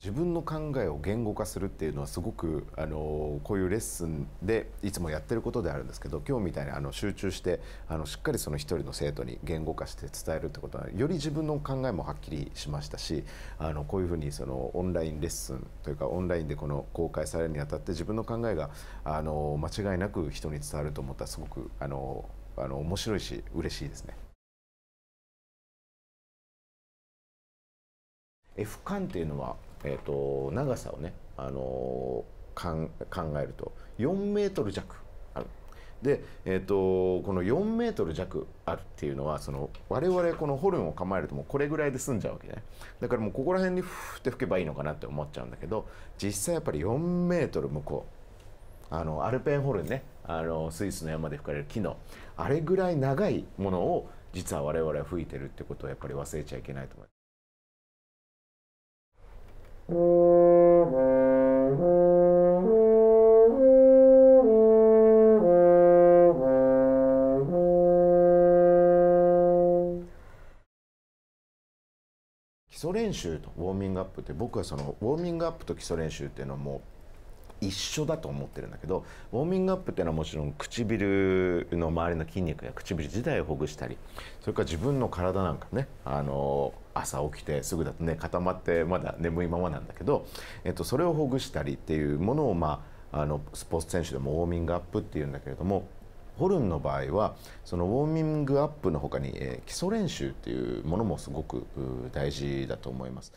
自分の考えを言語化するっていうのはすごくあのこういうレッスンでいつもやってることであるんですけど今日みたいにあの集中してあのしっかりその一人の生徒に言語化して伝えるってことはより自分の考えもはっきりしましたしあのこういうふうにそのオンラインレッスンというかオンラインでこの公開されるにあたって自分の考えがあの間違いなく人に伝わると思ったらすごくあのあの面白いし嬉しいですね。F 間っていうのはえーと、長さをね、あのー、考えると4メートル弱ある。で、えーと、この4メートル弱あるっていうのはその我々このホルンを構えるともうこれぐらいで済んじゃうわけねだからもうここら辺にふって吹けばいいのかなって思っちゃうんだけど実際やっぱり4メートル向こうあのアルペンホルンねあのスイスの山で吹かれる木のあれぐらい長いものを実は我々は吹いてるってことをやっぱり忘れちゃいけないと思います。基礎練習とウォーミングアップって僕はそのウォーミングアップと基礎練習っていうのはもう一緒だと思ってるんだけどウォーミングアップっていうのはもちろん唇の周りの筋肉や唇自体をほぐしたりそれから自分の体なんかねあの朝起きてすぐだとね固まってまだ眠いままなんだけど、えっと、それをほぐしたりっていうものを、まあ、あのスポーツ選手でもウォーミングアップっていうんだけれどもホルンの場合はそのウォーミングアップのほかに、えー、基礎練習っていうものもすごく大事だと思います。